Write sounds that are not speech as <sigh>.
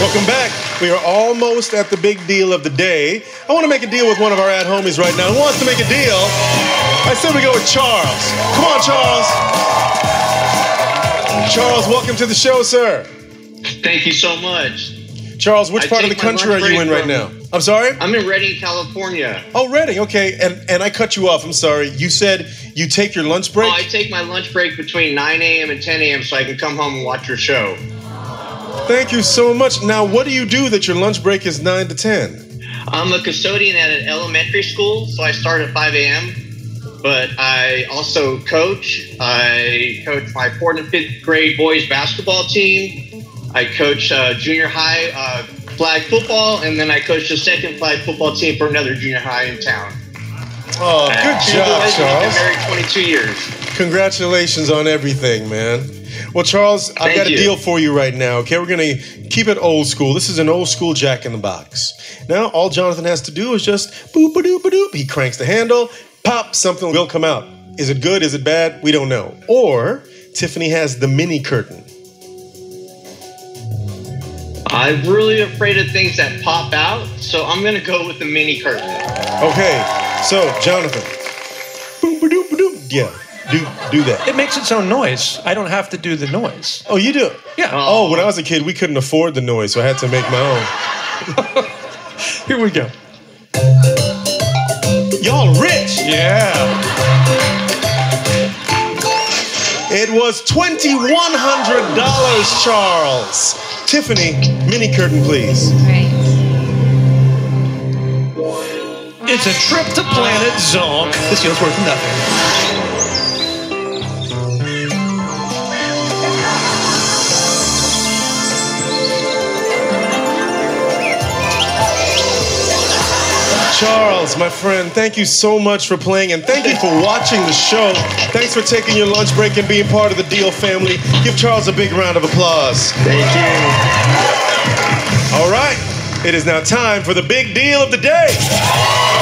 Welcome back. We are almost at the big deal of the day. I want to make a deal with one of our ad homies right now. Who wants to make a deal? I said we go with Charles. Come on, Charles. Charles, welcome to the show, sir. Thank you so much. Charles, which I part of the country are you in right now? I'm sorry? I'm in Redding, California. Oh, Redding. Okay. And and I cut you off. I'm sorry. You said you take your lunch break? Oh, I take my lunch break between 9 a.m. and 10 a.m. so I can come home and watch your show. Thank you so much. Now, what do you do that your lunch break is 9 to 10? I'm a custodian at an elementary school, so I start at 5 a.m. But I also coach. I coach my fourth and fifth grade boys basketball team. I coach uh, junior high uh, flag football, and then I coach the second flag football team for another junior high in town. Oh, Uh, good two job, and I've been married 22 years. Congratulations on everything, man. Well, Charles, I've Thank got a deal for you right now. Okay, we're gonna keep it old school. This is an old school Jack in the Box. Now, all Jonathan has to do is just boop a doop a doop. He cranks the handle, pop, something will come out. Is it good? Is it bad? We don't know. Or Tiffany has the mini curtain. I'm really afraid of things that pop out, so I'm gonna go with the mini curtain. Okay, so Jonathan, boop a doop a doop. Yeah, do do that. It makes its own noise. I don't have to do the noise. Oh, you do? Yeah. Oh, when I was a kid, we couldn't afford the noise, so I had to make my own. <laughs> Here we go. Y'all rich. Yeah. It was $2,100, Charles. Tiffany, mini curtain, please. Right. It's a trip to Planet Zonk. This deal's worth nothing. Charles, my friend, thank you so much for playing and thank you for watching the show. Thanks for taking your lunch break and being part of the Deal family. Give Charles a big round of applause. Thank you. All right, it is now time for the big deal of the day.